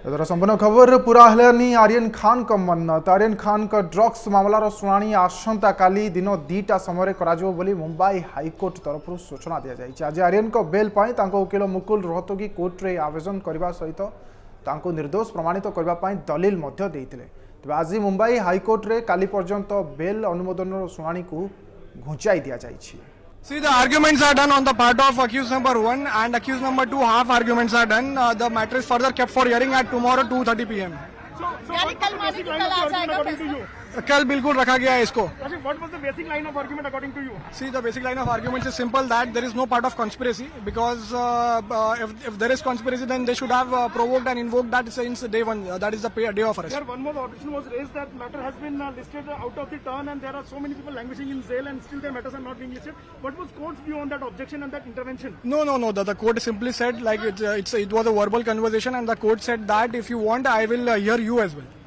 ଏଥର ସମ୍ପୂର୍ଣ୍ଣ ଖବର ପୁରା ହେଲାନି ଆର୍ୟନ ଖାନଙ୍କ ମନ୍ନତ ଆର୍ୟନ ଖାନଙ୍କ ଡ୍ରଗ୍ସ ମାମଲାର ଶୁଣାଣି ଆସନ୍ତାକାଲି ଦିନ ଦୁଇଟା ସମୟରେ କରାଯିବ ବୋଲି ମୁମ୍ବାଇ ହାଇକୋର୍ଟ ତରଫରୁ ସୂଚନା ଦିଆଯାଇଛି ଆଜି ଆର୍ୟନଙ୍କ ବେଲ୍ ପାଇଁ ତାଙ୍କ ଓକିଲ ମୁକୁଲ ରୋହତଗି କୋର୍ଟରେ ଆବେଦନ କରିବା ସହିତ ତାଙ୍କୁ ନିର୍ଦ୍ଦୋଷ ପ୍ରମାଣିତ କରିବା ପାଇଁ ଦଲିଲ ମଧ୍ୟ ଦେଇଥିଲେ ତେବେ ଆଜି ମୁମ୍ବାଇ ହାଇକୋର୍ଟରେ କାଲି ପର୍ଯ୍ୟନ୍ତ ବେଲ୍ ଅନୁମୋଦନର ଶୁଣାଣିକୁ ଘୁଞ୍ଚାଇ ଦିଆଯାଇଛି See, the arguments are done on the part of accused number 1 and accused number 2 half arguments are done. Uh, the matter is further kept for hearing at tomorrow 2.30 pm. So, so कल बिल्कुल रखा गया है इसको। Basic line of argument is simple that there is no part of conspiracy because if there is conspiracy then they should have provoked and invoke that is in day one that is the day of and no no no the court simply said like it was a verbal conversation and the court said that if you want I will hear you as well